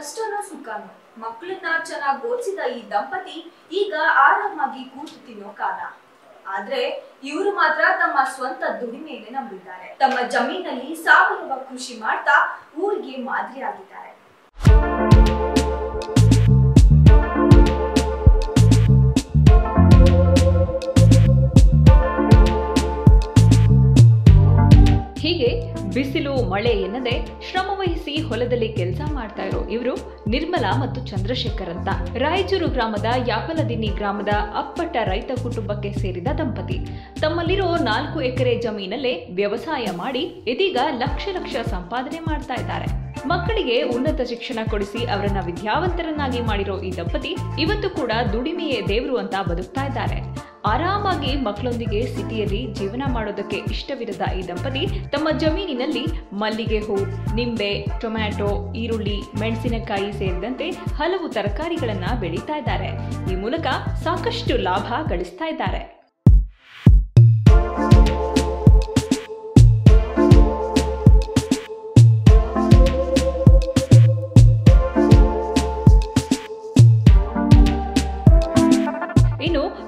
ಕಷ್ಟನೋ ಸುಖನೋ ಮಕ್ಕಳನ್ನ ಚೆನ್ನಾಗಿ ಓದಿಸಿದ ಈ ದಂಪತಿ ಈಗ ಆರಾಮಾಗಿ ಕೂತು ತಿನ್ನೋ ಕಾಲ. ಆದ್ರೆ ಇವರು ಮಾತ್ರ ತಮ್ಮ ಸ್ವಂತ ದುಡಿಮೆಯಲ್ಲಿ ನಂಬಿದ್ದಾರೆ. ತಮ್ಮ ಜಮೀನಲ್ಲಿ ಸಾವಯವ ಕೃಷಿ ಮಾಡ್ತಾ ಊರಿಗೆ ಮಾದರಿಯಾಗಿದ್ದಾರೆ. ಹೀಗೆ ಬಿಸಿಲು, ಮಳೆ ಎನ್ನದೆ ಶ್ರಮವಹಿಸಿ ಹೊಲದಲ್ಲಿ ಕೆಲಸ ಮಾಡ್ತಾ ಇರೋ ಇವರು ನಿರ್ಮಲಾ ಮತ್ತು ಚಂದ್ರಶೇಖರ್ ಅಂತ. ರಾಯಚೂರು ಗ್ರಾಮದ ಯಾಪಲದಿನ್ನಿ ಗ್ರಾಮದ ಅಪ್ಪಟ್ಟ ರೈತ ಕುಟುಂಬಕ್ಕೆ ಸೇರಿದ ದಂಪತಿ. ತಮ್ಮಲ್ಲಿರೋ ನಾಲ್ಕು ಎಕರೆ ಜಮೀನಲ್ಲೇ ವ್ಯವಸಾಯ ಮಾಡಿ ಇದೀಗ ಲಕ್ಷ ಲಕ್ಷ ಸಂಪಾದನೆ ಮಾಡ್ತಾ ಇದ್ದಾರೆ. ಮಕ್ಕಳಿಗೆ ಉನ್ನತ ಶಿಕ್ಷಣ ಕೊಡಿಸಿ ಅವರನ್ನ ವಿದ್ಯಾವಂತರನ್ನಾಗಿ ಮಾಡಿರೋ ಈ ದಂಪತಿ ಇವತ್ತು ಕೂಡ ದುಡಿಮೆಯೇ ದೇವರು ಅಂತ ಬದುಕ್ತಾ ಇದ್ದಾರೆ. ಆರಾಮಾಗಿ ಮಕ್ಕಳೊಂದಿಗೆ ಸಿಟಿಯಲ್ಲಿ ಜೀವನ ಮಾಡೋದಕ್ಕೆ ಇಷ್ಟವಿರದ ಈ ದಂಪತಿ ತಮ್ಮ ಜಮೀನಿನಲ್ಲಿ ಮಲ್ಲಿಗೆ ಹೂ, ನಿಂಬೆ, ಟೊಮ್ಯಾಟೊ, ಈರುಳ್ಳಿ, ಮೆಣಸಿನಕಾಯಿ ಸೇರಿದಂತೆ ಹಲವು ತರಕಾರಿಗಳನ್ನು ಬೆಳೀತಾ ಇದ್ದಾರೆ. ಈ ಮೂಲಕ ಸಾಕಷ್ಟು ಲಾಭ ಗಳಿಸ್ತಾ ಇದ್ದಾರೆ.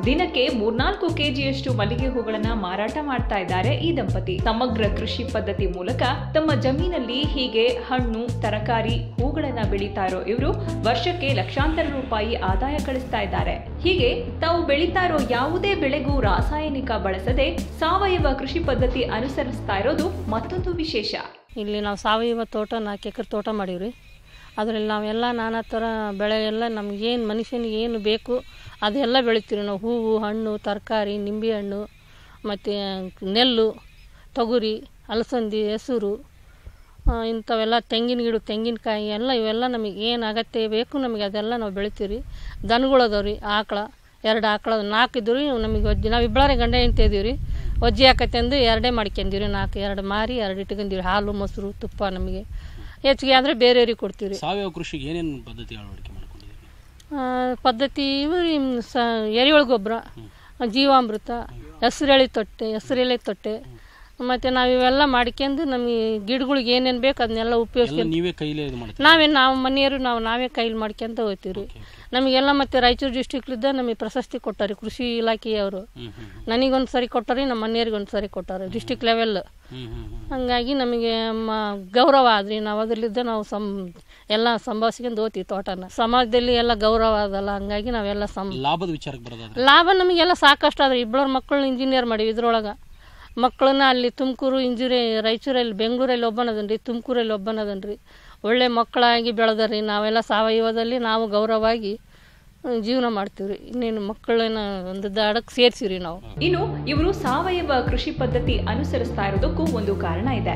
ದಿನಕ್ಕೆ ಮೂರ್ನಾಲ್ಕು ಕೆಜಿಯಷ್ಟು ಮಲ್ಲಿಗೆ ಹೂಗಳನ್ನ ಮಾರಾಟ ಮಾಡ್ತಾ ಇದ್ದಾರೆ ಈ ದಂಪತಿ. ಸಮಗ್ರ ಕೃಷಿ ಪದ್ಧತಿ ಮೂಲಕ ತಮ್ಮ ಜಮೀನಲ್ಲಿ ಹೀಗೆ ಹಣ್ಣು, ತರಕಾರಿ ಹೂಗಳನ್ನ ಬೆಳೀತಾ ಇರೋ ಇವರು ವರ್ಷಕ್ಕೆ ಲಕ್ಷಾಂತರ ರೂಪಾಯಿ ಆದಾಯ ಗಳಿಸ್ತಾ ಇದ್ದಾರೆ. ಹೀಗೆ ತಾವು ಬೆಳೀತಾ ಇರೋ ಯಾವುದೇ ಬೆಳೆಗೂ ರಾಸಾಯನಿಕ ಬಳಸದೆ ಸಾವಯವ ಕೃಷಿ ಪದ್ಧತಿ ಅನುಸರಿಸ್ತಾ ಇರೋದು ಮತ್ತೊಂದು ವಿಶೇಷ. ಇಲ್ಲಿ ನಾವು ಸಾವಯವ ತೋಟ ನಾಲ್ಕು ಎಕರೆ ತೋಟ ಮಾಡೀವಿ ಅದರಲ್ಲಿ ನಾವೆಲ್ಲ ನಾನಾ ಥರ ಬೆಳೆ ಎಲ್ಲ ನಮಗೇನು ಮನುಷ್ಯನಿಗೆ ಏನು ಬೇಕು ಅದೆಲ್ಲ ಬೆಳಿತೀವಿ ನಾವು. ಹೂವು, ಹಣ್ಣು, ತರಕಾರಿ, ನಿಂಬೆ ಹಣ್ಣು, ಮತ್ತು ನೆಲ್ಲು, ತೊಗರಿ, ಅಲಸಂದಿ, ಹೆಸರು ಇಂಥವೆಲ್ಲ ತೆಂಗಿನ ಗಿಡ, ತೆಂಗಿನಕಾಯಿ ಎಲ್ಲ ಇವೆಲ್ಲ ನಮಗೆ ಏನು ಅಗತ್ಯ ಬೇಕು ನಮಗೆ ಅದೆಲ್ಲ ನಾವು ಬೆಳಿತೀವಿ ದನಗಳು ಅದಾವೆ ರೀ, ಆಕಳ, ಎರಡು ಆಕಳ, ನಾಲ್ಕು ಇದ್ದು ರೀ, ನಮಗೆ ಒಜ್ಜಿ ನಾವು ಇಬ್ಬಳಾರೆ ಗಂಡ ಹೆಂಡ್ತಿ ಇದೀವಿ ರೀ. ಒಜ್ಜಿ ಹಾಕತ್ತೆ ಅಂದು ಎರಡೇ ರೀ ನಾಲ್ಕು, ಎರಡು ಮಾರಿ, ಎರಡು ಇಟ್ಕೊಂಡೀವಿ ಹಾಲು, ಮೊಸರು, ತುಪ್ಪ ನಮಗೆ. ಹೆಚ್ಚಿಗೆ ಆದರೆ ಬೇರೆಯವ್ರಿಗೆ ಕೊಡ್ತೀವಿ ಸಾವಯವ ಕೃಷಿಗೆ ಏನೇನು ಪದ್ಧತಿ ಅಳವಡಿಕೆ ಪದ್ಧತಿ ಸ ಎರೆಹುಳು ಗೊಬ್ಬರ ಜೀವಾಮೃತ ಹೆಸರೆಳೆ ತೊಟ್ಟೆ ಹೆಸರೆಲೆ ತೊಟ್ಟೆ. ಮತ್ತು ನಾವು ಇವೆಲ್ಲ ಮಾಡ್ಕೊಂಡು ನಮಗೆ ಗಿಡಗಳಿಗೆ ಏನೇನು ಬೇಕು ಅದನ್ನೆಲ್ಲ ಉಪಯೋಗಿಸ್ತೀವಿ ನೀವೇ ನಾವೇ ನಾವು ಮನೆಯವರು ನಾವು ನಾವೇ ಕೈಲಿ ಮಾಡ್ಕೊಂತ ಹೋಗ್ತೀವಿ ರೀ ನಮಗೆಲ್ಲ ಮತ್ತೆ ರಾಯಚೂರು ಡಿಸ್ಟಿಕ್ಲಿದ್ದ ನಮಗೆ ಪ್ರಶಸ್ತಿ ಕೊಟ್ಟಾರೆ ಕೃಷಿ ಇಲಾಖೆಯವರು. ನನಗೊಂದು ಸರಿ ಕೊಟ್ಟಾರೆ ನಮ್ಮ ಮನೆಯವ್ರಿಗೆ ಒಂದು ಸರಿ ಕೊಟ್ಟಾರೆ ಡಿಸ್ಟಿಕ್ ಲೆವೆಲ್ ಹಂಗಾಗಿ ನಮಗೆ ಗೌರವ ಆದ್ರಿ. ನಾವು ಅದರಲ್ಲಿದ್ದ ನಾವು ಸಂ ಎಲ್ಲ ಸಂಭಾಷಿಕೊಂಡು ಓದ್ತೀವಿ ತೋಟನ. ಸಮಾಜದಲ್ಲಿ ಎಲ್ಲ ಗೌರವ ಅದಲ್ಲ ಹಂಗಾಗಿ ನಾವೆಲ್ಲ ಸಂ ಲಾಭದ ವಿಚಾರಕ್ಕೆ ಬರೋದಾದ್ರೆ? ಲಾಭ ನಮಗೆಲ್ಲ ಸಾಕಷ್ಟು ಆದ್ರೆ ಇಬ್ಬರ ಮಕ್ಕಳನ್ನ ಇಂಜಿನಿಯರ್ ಮಾಡಿ ಇದ್ರೊಳಗೆ. ಮಕ್ಕಳನ್ನ ಅಲ್ಲಿ ತುಮಕೂರು ಇಂಜಿನಿಯರ್ ರಾಯಚೂರಲ್ಲಿ ಬೆಂಗಳೂರಲ್ಲಿ ಒಬ್ಬನದನ್ರಿ ತುಮಕೂರಲ್ಲಿ ಒಬ್ಬನದನ್ ರೀ ಒಳ್ಳೆ ಮಕ್ಕಳಾಗಿ ಬೆಳೆದ್ರಿ. ನಾವೆಲ್ಲ ಸಾವಯವದಲ್ಲಿ ನಾವು ಗೌರವವಾಗಿ ಜೀವನ ಮಾಡ್ತೀವ್ರಿ. ಇನ್ನೇನು ಮಕ್ಕಳನ್ನ ಒಂದು ದಾಡಕ್ಕೆ ಸೇರ್ಸಿವ್ರಿ ನಾವು. ಇನ್ನು ಇವರು ಸಾವಯವ ಕೃಷಿ ಪದ್ಧತಿ ಅನುಸರಿಸ್ತಾ ಇರೋದಕ್ಕೂ ಒಂದು ಕಾರಣ ಇದೆ.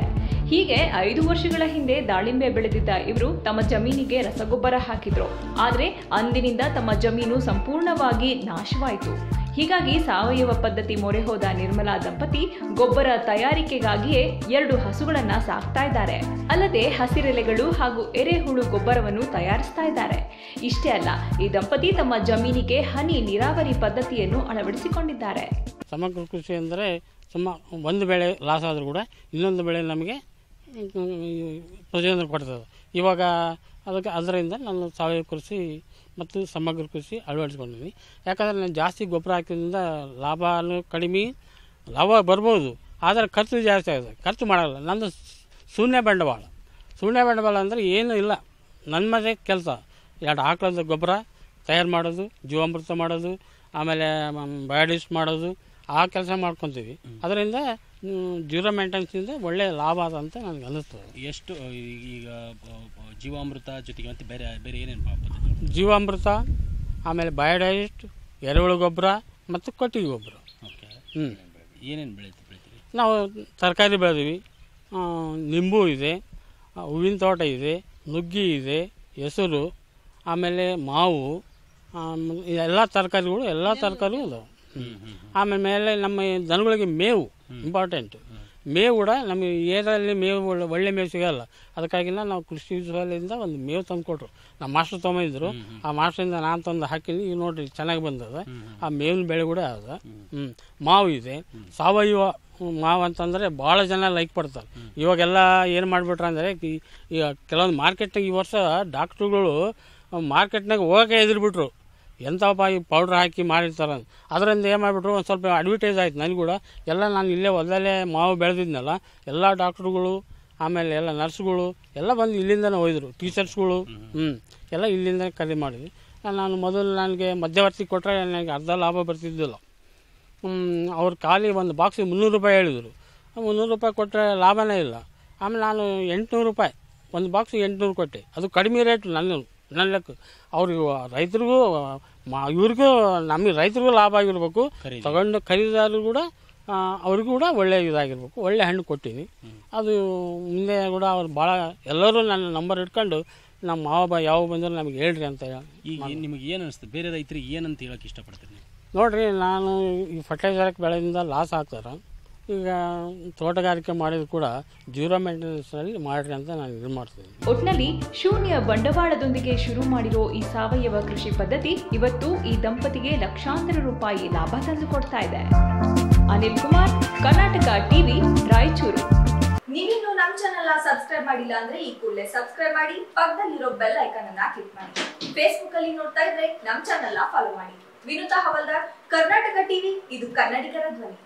ಹೀಗೆ ಐದು ವರ್ಷಗಳ ಹಿಂದೆ ದಾಳಿಂಬೆ ಬೆಳೆದಿದ್ದ ಇವರು ತಮ್ಮ ಜಮೀನಿಗೆ ರಸಗೊಬ್ಬರ ಹಾಕಿದ್ರು. ಆದ್ರೆ ಅಂದಿನಿಂದ ತಮ್ಮ ಜಮೀನು ಸಂಪೂರ್ಣವಾಗಿ ನಾಶವಾಯಿತು. ಹೀಗಾಗಿ ಸಾವಯವ ಪದ್ಧತಿ ಮೊರೆ ಹೋದ ನಿರ್ಮಲಾ ದಂಪತಿ ಗೊಬ್ಬರ ತಯಾರಿಕೆಗಾಗಿಯೇ ಎರಡು ಹಸುಗಳನ್ನ ಸಾಕ್ತಾ ಇದ್ದಾರೆ. ಅಲ್ಲದೆ ಹಸಿರೆಲೆಗಳು ಹಾಗೂ ಎರೆಹುಳು ಗೊಬ್ಬರವನ್ನು ತಯಾರಿಸ್ತಾ ಇದ್ದಾರೆ. ಇಷ್ಟೇ ಅಲ್ಲ, ಈ ದಂಪತಿ ತಮ್ಮ ಜಮೀನಿಗೆ ಹನಿ ನೀರಾವರಿ ಪದ್ಧತಿಯನ್ನು ಅಳವಡಿಸಿಕೊಂಡಿದ್ದಾರೆ. ಸಮಗ್ರ ಕೃಷಿ ಅಂದರೆ ಸುಮ್ಮ ಒಂದು ಬೆಳೆ ಲಾಸ್ ಆದರೂ ಕೂಡ ಇನ್ನೊಂದು ಬೆಳೆ ನಮಗೆ ಪ್ರಯೋಜನ ಪಡ್ತದೆ. ಇವಾಗ ಅದಕ್ಕೆ ಅದರಿಂದ ನಾನು ಸಾವಯವ ಕೃಷಿ ಮತ್ತು ಸಮಗ್ರ ಕೃಷಿ ಅಳವಡಿಸ್ಕೊಂಡಿದ್ದೀನಿ. ಯಾಕಂದರೆ ನಾನು ಜಾಸ್ತಿ ಗೊಬ್ಬರ ಹಾಕಿದ್ರಿಂದ ಲಾಭನೂ ಕಡಿಮೆ ಲಾಭ ಬರ್ಬೋದು. ಆದರೆ ಖರ್ಚು ಜಾಸ್ತಿ ಆಗುತ್ತೆ. ಖರ್ಚು ಮಾಡಲ್ಲ. ನಂದು ಶೂನ್ಯ ಬಂಡವಾಳ. ಶೂನ್ಯ ಬಂಡವಾಳ ಅಂದರೆ ಏನೂ ಇಲ್ಲ. ನನ್ನ ಮನೆ ಕೆಲಸ. ಎರಡು ಆಕಳದ ಗೊಬ್ಬರ ತಯಾರು ಮಾಡೋದು ಜೀವಾಮೃತ ಮಾಡೋದು ಆಮೇಲೆ ಬಯೋಡಿಸ್ ಮಾಡೋದು ಆ ಕೆಲಸ ಮಾಡ್ಕೊತೀವಿ. ಅದರಿಂದ ಜೀರೋ ಮೇಂಟೆನೆನ್ಸಿಂದ ಒಳ್ಳೆಯ ಲಾಭ ಅದ ಅಂತ ನನಗೆ ಅನ್ನಿಸ್ತದೆ. ಎಷ್ಟು ಈಗ ಜೀವಾಮೃತ ಜೊತೆಗೆ ಮತ್ತೆ ಬೇರೆ ಬೇರೆ ಏನೇನು ಜೀವಾಮೃತ ಆಮೇಲೆ ಬಯೋಡೈಸ್ಟ್ ಎರೆಹುಳು ಗೊಬ್ಬರ ಮತ್ತು ಕೊಟ್ಟಿಗೆ ಗೊಬ್ಬರ. ಓಕೆ. ಹ್ಞೂ ಏನೇನು ಬೆಳೀತೀವಿ ನಾವು ತರಕಾರಿ ಬೆಳೆದೀವಿ. ನಿಂಬು ಇದೆ ಹೂವಿನ ತೋಟ ಇದೆ ನುಗ್ಗಿ ಇದೆ ಹೆಸರು ಆಮೇಲೆ ಮಾವು ಎಲ್ಲ ತರಕಾರಿಗಳು ಎಲ್ಲ ತರಕಾರಿಗಳು ಇದಾವೆ. ಆಮೇಲೆ ಮೇಲೆ ನಮ್ಮ ದನಗಳಿಗೆ ಮೇವು. ಇಂಪಾರ್ಟೆಂಟ್ ಮೇವು ಕೂಡ ನಮಗೆ ಏರಿಯಾದಲ್ಲಿ ಮೇವು ಒಳ್ಳೆ ಒಳ್ಳೆ ಮೇವು ಸಿಗಲ್ಲ. ಅದಕ್ಕಾಗಿ ನಾವು ಕೃಷಿ ವಿಶ್ವವಿದ್ಯಾಲಯದಿಂದ ಒಂದು ಮೇವು ತಂದು ಕೊಟ್ಟರು ನಮ್ಮ ಮಾಸ್ಟರ್ ತೊಗೊಂಬಂದಿದ್ರು. ಆ ಮಾಸ್ಟ್ರಿಂದ ನಾನು ತಂದು ಹಾಕಿನಿ ಈಗ ನೋಡ್ರಿ ಚೆನ್ನಾಗಿ ಬಂದದ. ಆ ಮೇವಿನ ಬೆಳೆ ಕೂಡ ಅದ. ಹ್ಞೂ ಮಾವು ಇದೆ. ಸಾವಯವ ಮಾವು ಅಂತಂದರೆ ಭಾಳ ಜನ ಲೈಕ್ ಪಡ್ತಾರೆ. ಇವಾಗೆಲ್ಲ ಏನು ಮಾಡಿಬಿಟ್ರೆ ಅಂದರೆ ಈಗ ಕೆಲವೊಂದು ಮಾರ್ಕೆಟ್ನಾಗ ಈ ವರ್ಷ ಡಾಕ್ಟ್ರುಗಳು ಮಾರ್ಕೆಟ್ನಾಗ ಹೋಗೋಕೆ ಎದುರುಬಿಟ್ರು ಎಂಥಪ್ಪ ಈ ಪೌಡ್ರ್ ಹಾಕಿ ಮಾಡಿರ್ತಾರೆ. ಅಂತ ಅದರಿಂದ ಏನು ಮಾಡಿಬಿಟ್ರು ಒಂದು ಸ್ವಲ್ಪ ಅಡ್ವರ್ಟೈಸ್ ಆಯ್ತು ನನಗೆ ಕೂಡ. ಎಲ್ಲ ನಾನು ಇಲ್ಲೇ ಹೊಲದಲ್ಲೇ ಮಾವು ಬೆಳೆದಿದ್ನಲ್ಲ ಎಲ್ಲ ಡಾಕ್ಟ್ರುಗಳು ಆಮೇಲೆ ಎಲ್ಲ ನರ್ಸ್ಗಳು ಎಲ್ಲ ಬಂದು ಇಲ್ಲಿಂದನೇ ಹೋಯ್ದರು ಟೀಚರ್ಸ್ಗಳು ಹ್ಞೂ ಎಲ್ಲ ಇಲ್ಲಿಂದನೇ ಖರೀದಿ ಮಾಡಿದ್ವಿ. ನಾನು ಮೊದಲು ನನಗೆ ಮಧ್ಯವರ್ತಿ ಕೊಟ್ಟರೆ ನನಗೆ ಅರ್ಧ ಲಾಭ ಬರ್ತಿದ್ದಿಲ್ಲ. ಅವ್ರು ಖಾಲಿ ಒಂದು ಬಾಕ್ಸಿಗೆ ಮುನ್ನೂರು ರೂಪಾಯಿ ಹೇಳಿದರು. ಮುನ್ನೂರು ರೂಪಾಯಿ ಕೊಟ್ಟರೆ ಲಾಭನೇ ಇಲ್ಲ. ಆಮೇಲೆ ನಾನು ಎಂಟುನೂರು ರೂಪಾಯಿ ಒಂದು ಬಾಕ್ಸಿಗೆ ಎಂಟುನೂರು ಕೊಟ್ಟೆ. ಅದು ಕಡಿಮೆ ರೇಟ್ ನನ್ನ ನನ್ನ ಲೆಕ್ಕ. ಅವ್ರಿಗೆ ರೈತರಿಗೂ ಮಾ ಇವ್ರಿಗೂ ನಮಗೆ ರೈತರಿಗೂ ಲಾಭ ಆಗಿರ್ಬೇಕು. ತಗೊಂಡು ಖರೀದಿದಾರರು ಕೂಡ ಅವ್ರಿಗೂ ಕೂಡ ಒಳ್ಳೆ ಇದಾಗಿರ್ಬೇಕು. ಒಳ್ಳೆ ಹಣ್ಣು ಕೊಟ್ಟೀನಿ. ಅದು ಮುಂದೆ ಕೂಡ ಅವ್ರು ಭಾಳ ಎಲ್ಲರೂ ನನ್ನ ನಂಬರ್ ಇಟ್ಕೊಂಡು ನಮ್ಮ ಮಾವ ಬಾ ಯಾವ ಬಂದರೂ ನಮಗೆ ಹೇಳ್ರಿ ಅಂತ ಈಗ ನಿಮಗೆ ಏನು ಅನಿಸ್ತದೆ ಬೇರೆ ರೈತರಿಗೆ ಏನಂತ ಹೇಳಕ್ಕೆ ಇಷ್ಟಪಡ್ತೀನಿ ನೋಡಿರಿ ನೋಡ್ರಿ ನಾನು ಈ ಫರ್ಟಿಲೈಸರ್ ಬೆಳೆಯಿಂದ ಲಾಸ್ ಆಗ್ತಾರೆ. ಈಗ ತೋಟಗಾರಿಕೆ ಮಾಡಿದ್ರು ಕೂಡ ಜೀರೋ ಮೇಂಟೆನೆನ್ಸಲ್ಲಿ ಮಾಡ್ರಿ ಅಂತ ನಾನು ಇದು ಮಾಡ್ತೀನಿ. ಒಟ್ಟಿನಲ್ಲಿ ಶೂನ್ಯ ಬಂಡವಾಳದೊಂದಿಗೆ ಶುರು ಮಾಡಿರೋ ಈ ಸಾವಯವ ಕೃಷಿ ಪದ್ಧತಿ ಇವತ್ತು ಈ ದಂಪತಿಗೆ ಲಕ್ಷಾಂತರ ರೂಪಾಯಿ ಲಾಭ ತಂದು ಕೊಡ್ತಾ ಇದೆ. ಅನಿಲ್ ಕುಮಾರ್ ಕರ್ನಾಟಕ ಟಿವಿ ರಾಯಚೂರು. ನೀವಿನ್ನು ನಮ್ಮ ಚಾನೆಲ್ ಸಬ್ಸ್ಕ್ರೈಬ್ ಮಾಡಿಲ್ಲ ಅಂದ್ರೆ ಈ ಕೂಡಲೇ ಸಬ್ಸ್ಕ್ರೈಬ್ ಮಾಡಿ ಪಕ್ಕದಲ್ಲಿರೋ ಬೆಲ್ ಐಕಾನ್ ಅನ್ನ ಕ್ಲಿಕ್ ಮಾಡಿ. ಫೇಸ್ಬುಕ್ ಅಲ್ಲಿ ನೋಡ್ತಾ ಇದ್ರೆ ನಮ್ಮ ಚಾನೆಲ್ ಫಾಲೋ ಮಾಡಿ. ವಿನುತಾ ಹವಲ್ದಾರ್ ಕರ್ನಾಟಕ ಟಿವಿ ಇದು ಕನ್ನಡಿಗರ ಧ್ವನಿ.